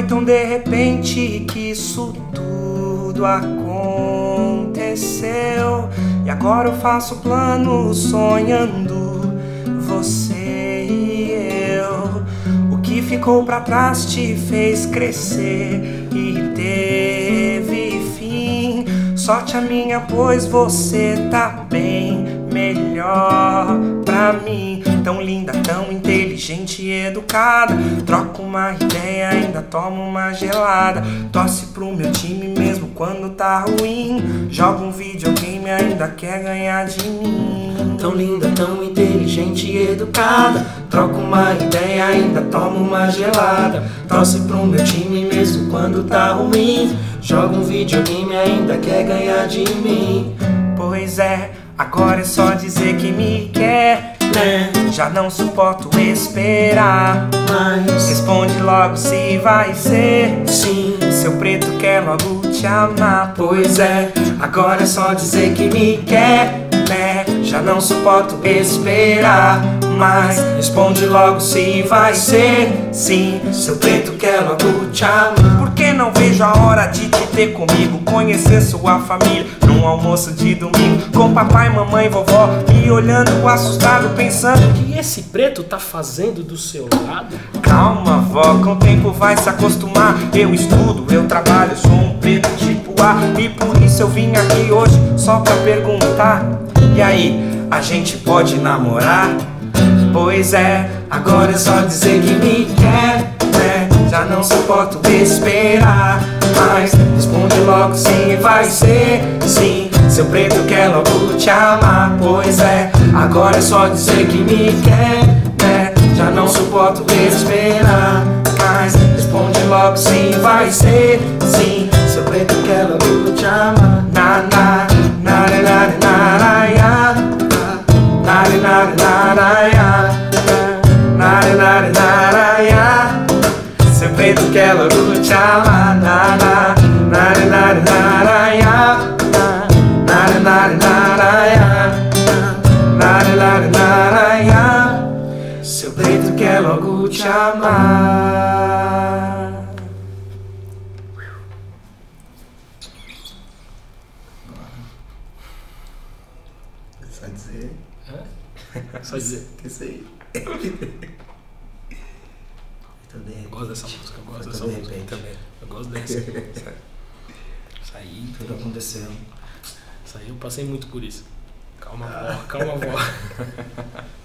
Foi tão de repente que isso tudo aconteceu. E agora eu faço plano sonhando você e eu. O que ficou pra trás te fez crescer e teve fim. Sorte a minha, pois você tá bem melhor pra mim. Tão linda, tão inteligente e educada. Troca uma ideia, ainda toma uma gelada. Torce pro meu time mesmo quando tá ruim. Joga um videogame, ainda quer ganhar de mim. Tão linda, tão inteligente e educada. Troca uma ideia, ainda toma uma gelada. Torce pro meu time mesmo quando tá ruim. Joga um videogame, ainda quer ganhar de mim. Pois é, agora é só dizer que me quer. Né? Já não suporto esperar. Mas Responde logo se vai ser. sim, Seu preto quer logo te amar. pois é. Agora é só dizer que me quer. né? Já não suporto esperar mais. Responde logo se vai ser sim. Seu preto quer logo te amar. Por que não vejo a hora de te ter comigo? Conhecer sua família num almoço de domingo. Com papai, mamãe, vovó me olhando assustado, pensando O que esse preto tá fazendo do seu lado? Calma, vó, com o tempo vai se acostumar. Eu estudo, eu trabalho, sou um preto tipo A. E por isso eu vim aqui hoje só pra perguntar: E aí, a gente pode namorar? Pois é, Agora é só dizer que me quer, né? Já não suporto esperar mais. Responde logo se vai ser sim. Seu preto quer logo te amar, pois é. Agora é só dizer que me quer, né? Já não suporto esperar mais. Responde logo se vai ser sim. Seu preto quer logo te amar. na na na na na na na ya. na na na na ya. na na na na ya. Seu preto quer logo te amar. Na na Seu preto quer logo te amar. Só dizer Só dizer. que isso aí. Eu gosto dessa música, eu gosto dessa de música repente. também. Eu gosto dessa. Isso aí, Tudo aconteceu. Isso aí eu passei muito por isso. Calma, vó, calma, vó.